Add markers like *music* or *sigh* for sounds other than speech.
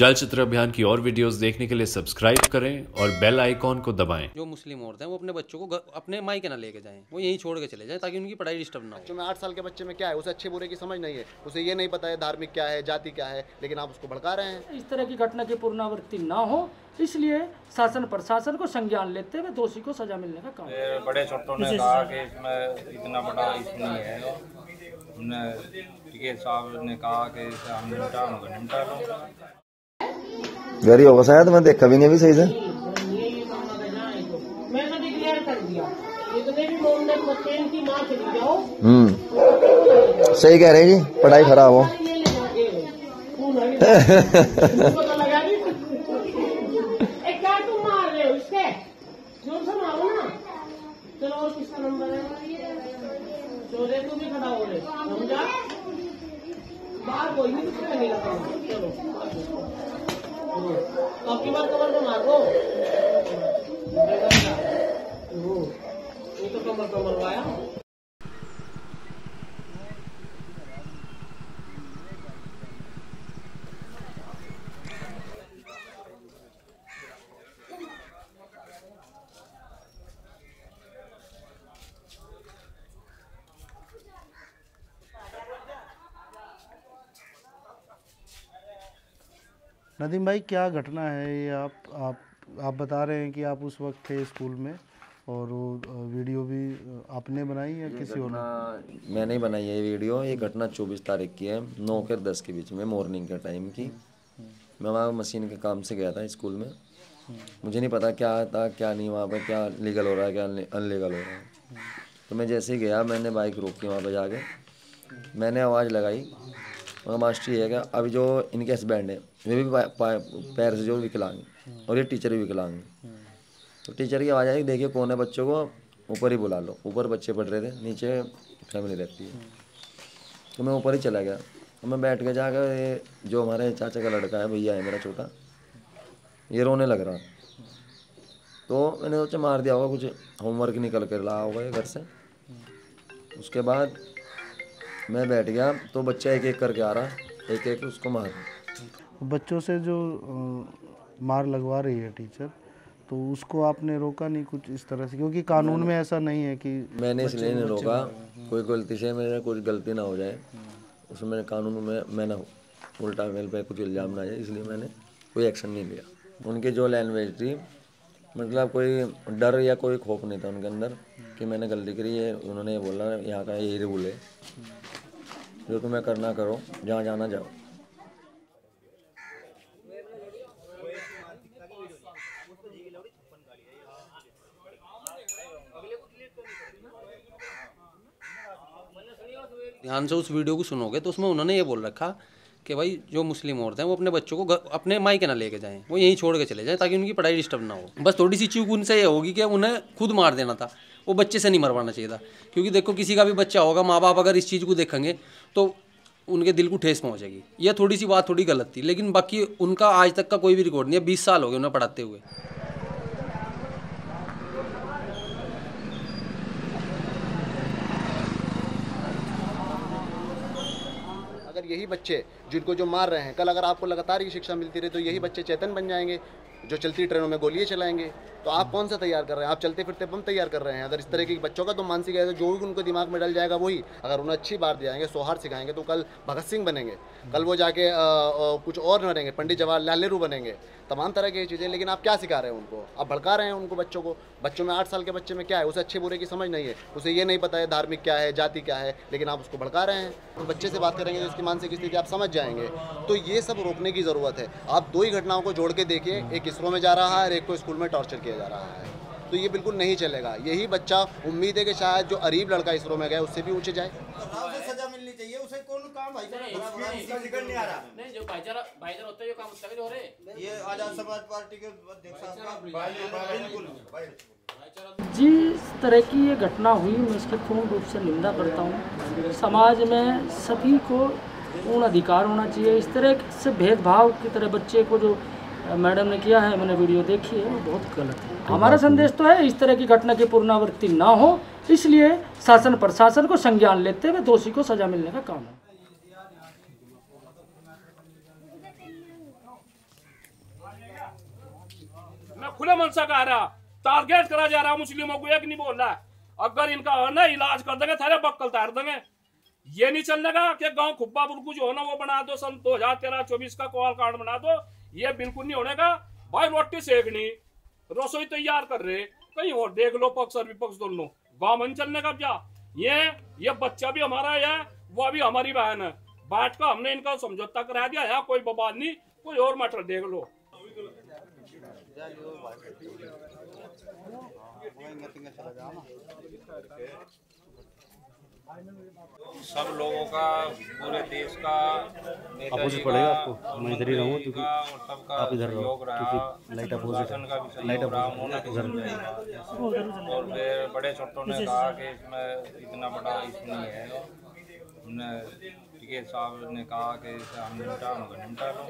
चलचित्र अभियान की और वीडियोस देखने के लिए सब्सक्राइब करें और बेल आइकॉन को दबाएँ। जो मुस्लिम औरतें हैं वो अपने बच्चों को अपने मायके ना लेके जाएँ। वो यहीं छोड़ के चले जाएँ ताकि उनकी पढ़ाई डिस्टर्ब ना हो। बच्चों में आठ साल के बच्चे में क्या है? उसे अच्छे बुरे की समझ नहीं है। उसे ये नहीं पता है धार्मिक क्या है जाति क्या है लेकिन आप उसको भड़का रहे हैं। इस तरह की घटना की पुनरावृत्ति ना हो इसलिए शासन प्रशासन को संज्ञान लेते हुए दोषी को सजा मिलने का काम बड़े छोटों ने कहा कि इसमें इतना बड़ा है। हमने साहब ने कहा कि हम निपटा निपटा लो ही होगा शायद मैं देखा भी नहीं अभी सही से। जाओ। हम्म। सही कह रहे हैं जी पढ़ाई खराब हो। *laughs* तो तू बाहर कोई नहीं कुछ नहीं लगा चलो। बार कमर को मार ये कमर वाया नदीम भाई क्या घटना है ये? आप आप आप बता रहे हैं कि आप उस वक्त थे स्कूल में और वो वीडियो भी आपने बनाई या किसी और ने? मैंने ही बनाई है ये वीडियो। ये घटना चौबीस तारीख की है नौ के दस के बीच में मॉर्निंग के टाइम की। मैं वहाँ मशीन के काम से गया था स्कूल में। मुझे नहीं पता क्या था क्या नहीं वहाँ पर क्या लीगल हो रहा है क्या अनलीगल हो रहा है। तो मैं जैसे ही गया मैंने बाइक रोकी वहाँ पर जाके। मैंने आवाज़ लगाई मगर मास्टर ये है कि अभी जो इनके हस्बैंड है वे भी पैर से जो विकलांग और ये टीचर भी विकलांग हैं। तो टीचर की आवाज़ आई, देखिए कौन है बच्चों को, ऊपर ही बुला लो। ऊपर बच्चे पढ़ रहे थे, नीचे फैमिली रहती है। तो मैं ऊपर ही चला गया। तो मैं बैठ के जाकर ये, जो हमारे चाचा का लड़का है, भैया है मेरा छोटा, ये रोने लग रहा तो मैंने सोचा, मार दिया होगा कुछ होमवर्क निकल कर रहा होगा ये घर से। उसके बाद मैं बैठ गया तो बच्चा एक एक करके आ रहा एक एक उसको मार। बच्चों से जो मार लगवा रही है टीचर तो उसको आपने रोका नहीं कुछ इस तरह से? क्योंकि कानून में ऐसा नहीं है कि मैंने इसलिए नहीं रोका कोई गलती से मेरे कुछ गलती ना हो जाए। उसमें कानून में मैं ना उल्टा मेरे पे कुछ इल्ज़ाम ना आए इसलिए मैंने कोई एक्शन नहीं लिया। उनकी जो लैंग्वेज थी मतलब कोई डर या कोई खौफ नहीं था उनके अंदर कि मैंने गलती करी है उन्होंने बोला, यहाँ का यही रूल है। जो तुम्हें करना करो, जहाँ जाना जाओ। ध्यान से उस वीडियो को सुनोगे तो उसमें उन्होंने ये बोल रखा कि भाई जो मुस्लिम औरतें हैं, वो अपने बच्चों को अपने मायके ना लेके जाएँ, वो यहीं छोड़ के चले जाएँ, ताकि उनकी पढ़ाई डिस्टर्ब ना हो। बस थोड़ी सी चूक उनसे ये होगी कि उन्हें खुद मार देना था, वो बच्चे से नहीं मरवाना चाहिए था। क्योंकि देखो, किसी का भी बच्चा होगा माँ बाप अगर इस चीज़ को देखेंगे तो उनके दिल को ठेस पहुँचेगी। यह थोड़ी सी बात थोड़ी गलत थी, लेकिन बाकी उनका आज तक का कोई भी रिकॉर्ड नहीं है, बीस साल हो गए उन्हें पढ़ाते हुए। अगर यही बच्चे जिनको जो मार रहे हैं कल अगर आपको लगातार ये शिक्षा मिलती रही तो यही बच्चे चेतन बन जाएँगे जो चलती ट्रेनों में गोलियाँ चलाएँगे। तो आप कौन सा तैयार कर रहे हैं? आप चलते फिरते बम तैयार कर रहे हैं? अगर इस तरह के बच्चों का तो मानसिक है जो भी उनको दिमाग में डल जाएगा वही अगर उन्हें अच्छी बात दिलाएँगे सौहार्द सिखाएँगे तो कल भगत सिंह बनेंगे। कल वो जाके आ, आ, कुछ और बनेंगे पंडित जवाहरलाल नेहरू बनेंगे। तमाम तरह की चीज़ें, लेकिन आप क्या सिखा रहे हैं उनको? आप भड़का रहे हैं उनको बच्चों को? बच्चों में आठ साल के बच्चे में क्या है? उसे अच्छे बुरे की समझ नहीं है। उसे ये नहीं पता है धार्मिक क्या है, जाति क्या है, लेकिन आप उसको भड़का रहे हैं। तो बच्चे से बात करेंगे तो उसकी मानसिक स्थिति आप समझ जाएँगे। तो ये सब रोकने की ज़रूरत है। आप दो ही घटनाओं को जोड़ के देखिए। एक इसरो में जा रहा है और एक को स्कूल में टॉर्चर किया जा रहा है। तो ये बिल्कुल नहीं चलेगा। यही बच्चा उम्मीद है कि शायद जो अरीब लड़का इसरो में गया उससे भी ऊँचे जाए। नहीं जो भाईचारा भाईचारा होता है जो काम होता हो रहे। ये आज़ाद समाज पार्टी के अध्यक्ष जिस तरह की ये घटना हुई मैं इसकी पूर्ण रूप से निंदा करता हूँ। समाज में सभी को पूर्ण अधिकार होना चाहिए। इस तरह से भेदभाव की तरह बच्चे को जो मैडम ने किया है मैंने वीडियो देखी है वो बहुत गलत है। हमारा संदेश तो है इस तरह की घटना की पुनरावृत्ति ना हो इसलिए शासन प्रशासन को संज्ञान लेते हुए दोषी को सजा मिलने का काम है। मैं खुले मन से कह रहा टारगेट करा जा रहा मुस्लिमों को एक नहीं बोल रहा अगर इनका है ना इलाज कर देंगे थारे बक्कल तार देंगे। ये नहीं चलने का कि गाँव खुब्बा बुरकू जो हो ना वो बना दो सन दो हज़ार तेरह चौबीस का कॉल कार्ड बना दो। ये बिल्कुल नहीं होने का। भाई रोटी सेकनी, रसोई तैयार कर रहे, कहीं और देख लो पक्ष और विपक्ष दोनों। नहीं चलने का क्या? ये ये बच्चा भी हमारा है, वो भी हमारी बहन है। बैठ कर हमने इनका समझौता करा दिया है कोई बवाल नहीं, कोई और मैटर देख लो। सब लोगों का पूरे देश का अपोजिट पड़ेगा आपको। मैं इधर ही रहूँगा क्योंकि आप इधर रहो सहयोग क्योंकि लाइट अपोजिट है। लाइट रहा अपोजिट इधर और फिर बड़े छोटों ने कहा कि इसमें इतना बड़ा इशू नहीं है। हमने टिकैत साहब ने कहा कि इसे हम निपटा लो निपटा लो